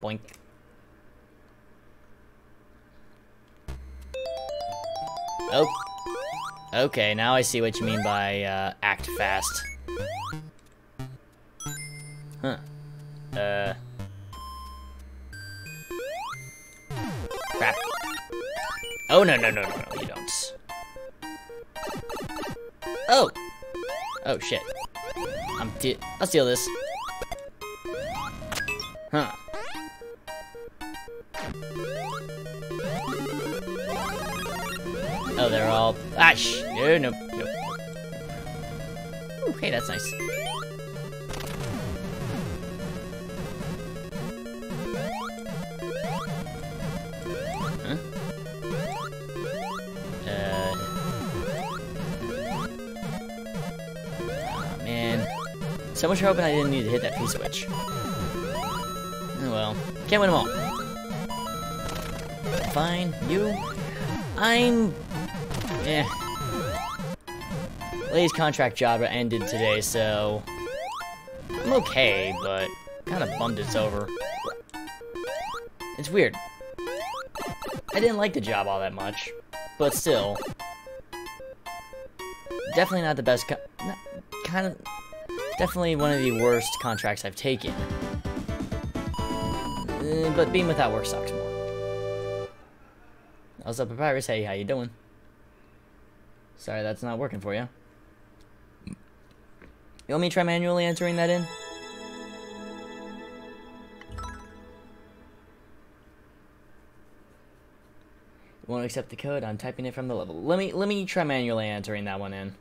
Boink. Oh. Okay, now I see what you mean by uh, act fast. Huh. Uh. Crap. Oh, no, no, no, no, no, you don't. Oh! Oh, shit. I'm de- I'll steal this. Huh. Oh, they're all... Ah, sh... No, no, no. Ooh, hey, that's nice. Huh? Uh... Oh, man. So much for hoping I didn't need to hit that P-switch. Oh well. Can't win them all. Fine. You? I'm... Eh. Lay's contract job ended today, so... I'm okay, but kind of bummed it's over. It's weird. I didn't like the job all that much, but still. Definitely not the best kind of... Definitely one of the worst contracts I've taken. Uh, but being without work sucks more. What's up, Papyrus? Hey, how you doing? Sorry, that's not working for you. You want me to try manually entering that in? won't accept the code. I'm typing it from the level. Let me let me try manually entering that one in.